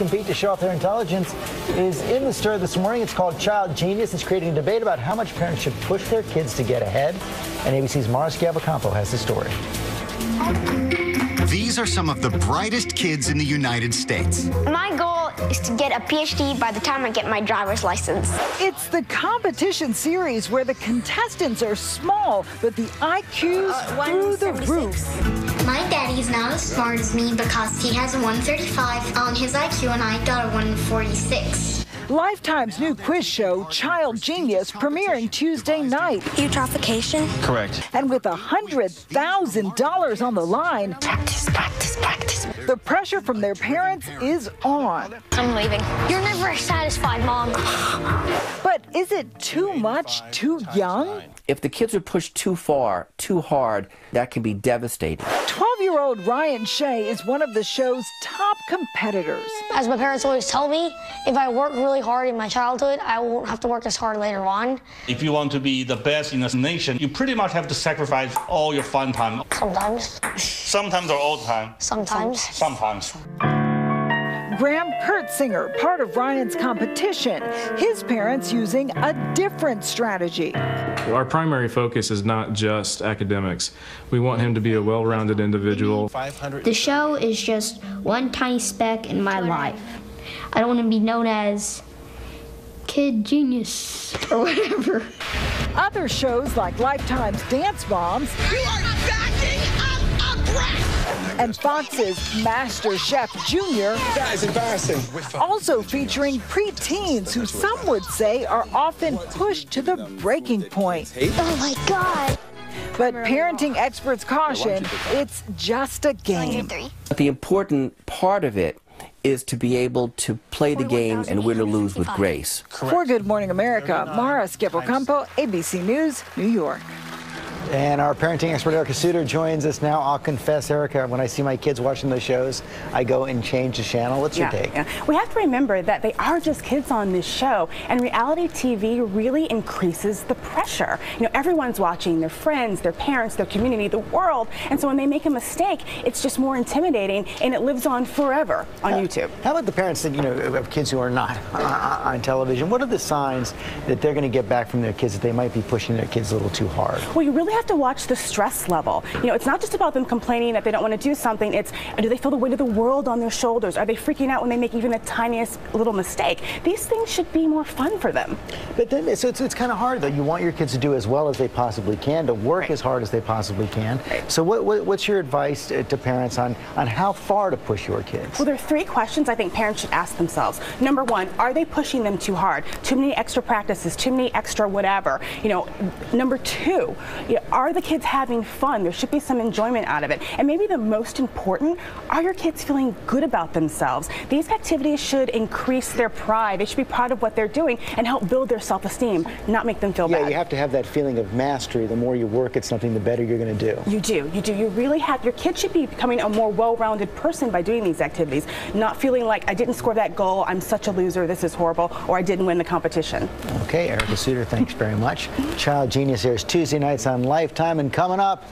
compete to show off their intelligence is in the stir this morning. It's called Child Genius. It's creating a debate about how much parents should push their kids to get ahead. And ABC's Mara Schiavocampo has the story. These are some of the brightest kids in the United States. My goal is to get a PhD by the time I get my driver's license. It's the competition series where the contestants are small, but the IQs Uh, through the roof. My daddy's not as smart as me because he has a 135 on his IQ and I got a 146. Lifetime's new quiz show, Child Genius, premiering Tuesday night. Eutrophication? Correct. And with $100,000 on the line, Practice, practice, practice. the pressure from their parents is on. I'm leaving. You're never satisfied, Mom. But is it too much, too young? If the kids are pushed too far, too hard, that can be devastating. 12 year old Ryan Shea is one of the show's top competitors. As my parents always tell me, if I work really hard in my childhood, I won't have to work as hard later on. If you want to be the best in the nation, you pretty much have to sacrifice all your fun time. Sometimes. Sometimes or all the time. Sometimes. Sometimes. Graham Kurtzinger, part of Ryan's competition, his parents using a different strategy. Our primary focus is not just academics. We want him to be a well rounded individual. The show is just one tiny speck in my life. I don't want to be known as kid genius or whatever. Other shows like Lifetime's Dance Moms and Fox's Master Chef Junior That is embarrassing. also featuring preteens who some would say are often pushed to the breaking point. Oh my God. But parenting experts caution it's just a game. But the important part of it is to be able to play the game and win or lose with grace. For Good Morning America, Mara Schiavocampo, ABC News, New York. And our parenting expert, Erica Suter, joins us now. I'll confess, Erica, when I see my kids watching those shows, I go and change the channel. What's your take? yeah. We have to remember that they are just kids on this show, and reality TV really increases the pressure. You know, everyone's watching their friends, their parents, their community, the world, and so when they make a mistake, it's just more intimidating, and it lives on forever on YouTube. How about the parents that, you know, of kids who are not on television? What are the signs that they're going to get back from their kids that they might be pushing their kids a little too hard? Well, you really have to watch the stress level. You know, it's not just about them complaining that they don't want to do something. It's do they feel the weight of the world on their shoulders? Are they freaking out when they make even the tiniest little mistake? These things should be more fun for them. But then, so it's, it's kind of hard, though. You want your kids to do as well as they possibly can, to work as hard as they possibly can. So what, what, what's your advice to, to parents on, on how far to push your kids? Well, there are three questions I think parents should ask themselves. Number one, are they pushing them too hard? Too many extra practices, too many extra whatever. You know, number two, you know, are the kids having fun? There should be some enjoyment out of it. And maybe the most important, are your kids feeling good about themselves? These activities should increase their pride. They should be proud of what they're doing and help build their self-esteem, not make them feel yeah, bad. you have to have that feeling of mastery. The more you work at something, the better you're going to do. You do, you do. You really have, your kid should be becoming a more well-rounded person by doing these activities, not feeling like I didn't score that goal, I'm such a loser, this is horrible, or I didn't win the competition. Okay, Erica Suter, thanks very much. Child Genius airs Tuesday nights on Lifetime, and coming up,